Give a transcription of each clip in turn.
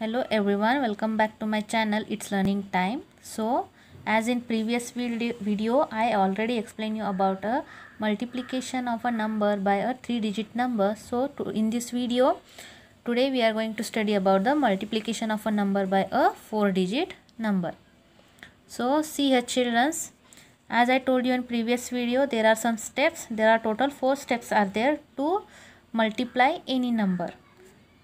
hello everyone welcome back to my channel it's learning time. So as in previous video i already explained you about a multiplication of a number by a three digit number. So to, in this video today we are going to study about the multiplication of a number by a four digit number. So see here children's as i told you in previous video there are some steps there are total four steps are there to multiply any number.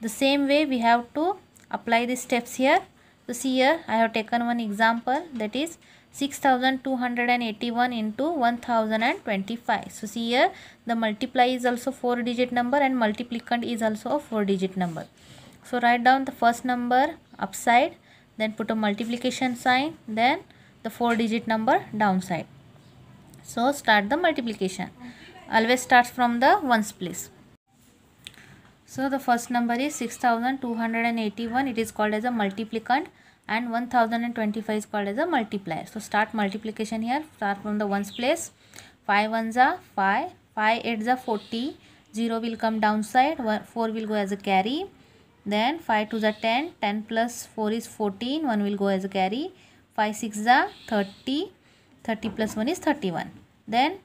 The same way we have to apply the steps here. So see here i have taken one example that is 6281 into 1025 so see here the multiply is also four digit number and multiplicand is also a four digit number. So write down the first number upside then put a multiplication sign then the four digit number downside. So start the multiplication. Always starts from the ones place so the first number is 6281. It is called as a multiplicand and 1025 is called as a multiplier. So start multiplication here. Start from the ones place. 5 ones are 5. 5 8s are 40. 0 will come downside. 4 will go as a carry. Then 5 2s are 10. 10 plus 4 is 14. 1 will go as a carry. 5 6 are 30. 30 plus 1 is 31. Then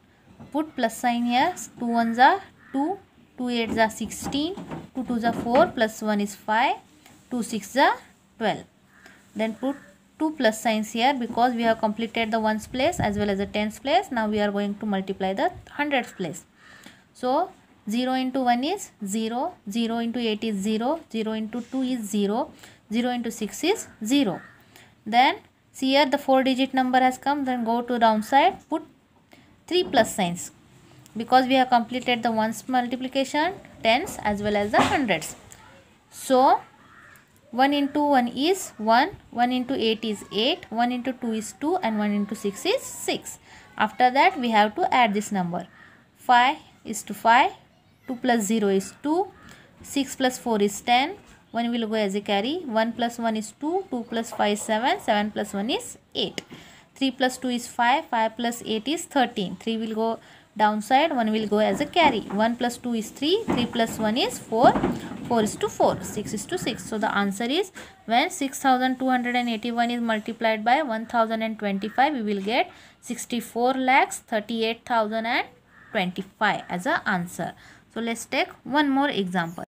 put plus sign here. 2 ones are 2. 2 8s are 16, 2 2s are 4, plus 1 is 5, 2 6s are 12. Then put 2 plus signs here because we have completed the ones place as well as the tens place. Now we are going to multiply the hundreds place. So 0 into 1 is 0, 0 into 8 is 0, 0 into 2 is 0, 0 into 6 is 0. Then see here the 4 digit number has come then go to downside put 3 plus signs because we have completed the ones multiplication tens as well as the hundreds. So 1 into 1 is 1 1 into 8 is 8 1 into 2 is 2 and 1 into 6 is 6 after that we have to add this number. 5 is to 5 2 plus 0 is 2 6 plus 4 is 10 1 will go as a carry. 1 plus 1 is 2 2 plus 5 is 7 7 plus 1 is 8 3 plus 2 is 5 5 plus 8 is 13 3 will go downside 1 will go as a carry. 1 plus 2 is 3 3 plus 1 is 4 4 is to 4 6 is to 6 so the answer is when 6281 is multiplied by 1025 we will get 64 lakhs 38025 as a answer. So let's take one more example.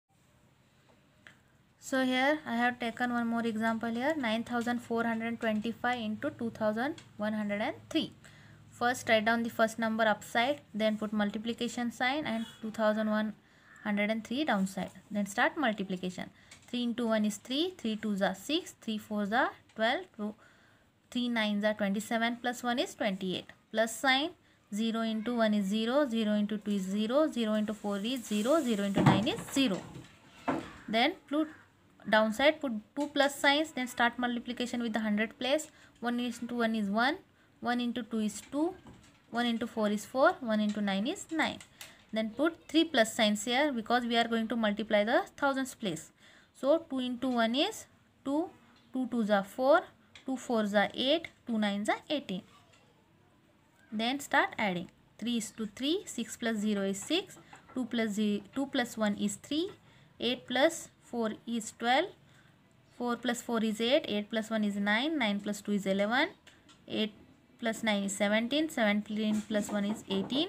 So here I have taken one more example here. 9425 into 2103 First write down the first number upside then put multiplication sign and 2103 downside. Then start multiplication. 3 into 1 is 3, 3 2s are 6, 3 4s are 12, 3 9s are 27 plus 1 is 28. Plus sign 0 into 1 is 0, 0 into 2 is 0, 0 into 4 is 0, 0 into 9 is 0. Then put downside put 2 plus signs then start multiplication with the 100 place. 1 into 1 is 1, 1 into 2 is 2, 1 into 4 is 4, 1 into 9 is 9. Then put 3 plus signs here because we are going to multiply the thousands place. So 2 into 1 is 2, 2 2s are 4, 2 4s are 8, 2 9s are 18. Then start adding. 3 is to 3, 6 plus 0 is 6, 2 plus, 0, 2 plus 1 is 3, 8 plus 4 is 12, 4 plus 4 is 8, 8 plus 1 is 9, 9 plus 2 is 11, 8 plus 9 is 17 17 plus 1 is 18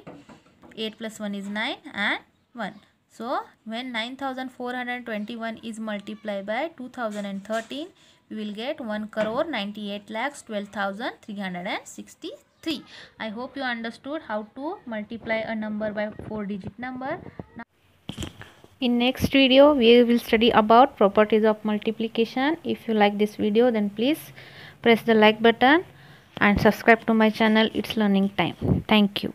8 plus 1 is 9 and 1 so when 9421 is multiplied by 2013 we will get 1 crore 98 lakhs 12363 i hope you understood how to multiply a number by four digit number. Now in next video we will study about properties of multiplication. If you like this video then please press the like button and subscribe to my channel. It's learning time. Thank you